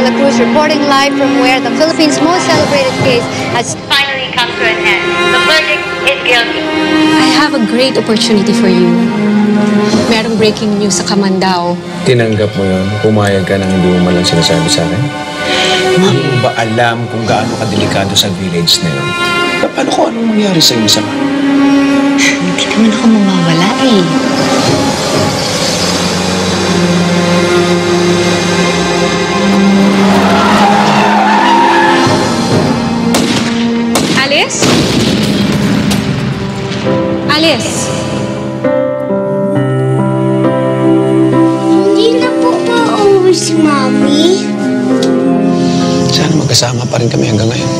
de la Cruz reporting live from where the Philippines' most celebrated case has finally come to an end. The verdict is guilty. I have a great opportunity for you. Merong breaking news sa Kamandao. Tinanggap mo yun? Pumayag ka nang hindi mo malang sinasabi sa akin? Hindi mo ba alam kung gaano kadelikado sa village na yun? Pa- Paano kung anong mangyari sa iyo sa Hindi naman ako mawawala eh. Alice? Hindi na po ba uuwi si Mami? Sana magkasama pa rin kami hanggang ngayon.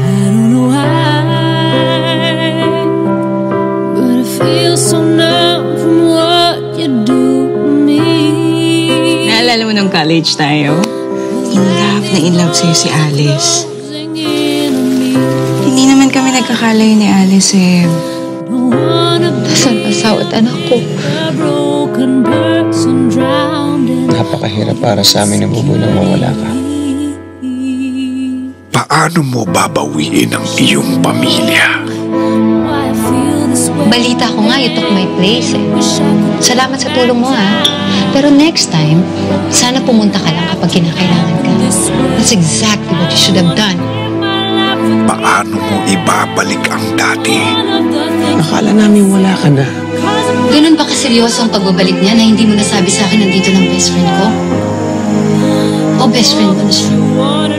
I don't know why, but I feel so numb from what you do to me. Naalala mo nung college tayo? In love na in love sa'yo si Alice. Nagkakalayo ni Alice eh. Don't wanna be Saan asawa at anak ko? Napakahirap para sa amin na bubuhay nang mawala ka. Paano mo babawiin ang iyong pamilya? Balita ko nga, you took my place eh. Salamat sa tulong mo ha. Pero next time, sana pumunta ka lang kapag kinakailangan ka. That's exactly what you should have done. Paano mo ibabalik ang dati? Akala namin wala ka na. Ganun ba kaseryoso ang pagbabalik niya na hindi mo nasabi sa akin nandito ng best friend ko? O best friend mo na siya?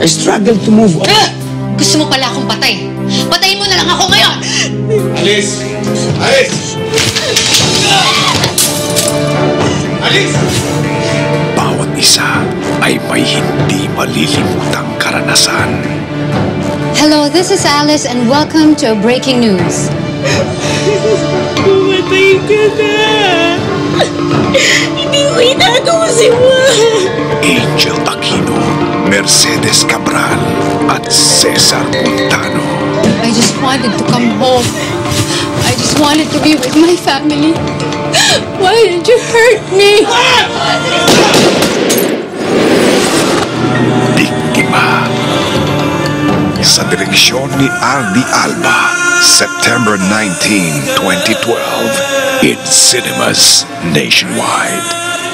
I struggled to move on. Ah! Gusto mo pala akong patay. Patayin mo na lang ako ngayon! Alice! Alice! Alice! Bawat isa ay may hindi malilimutang karanasan. Hello, this is Alice and welcome to Breaking News. Pumatay ka na! Hindi mo inagawa si Juan! Angel Aquino, Mercedes Cabral, at Cesar Montano. I just wanted to come home. I just wanted to be with my family. Why did you hurt me? Direksyon ni Aldi Alba, September 19, 2012, in cinemas nationwide.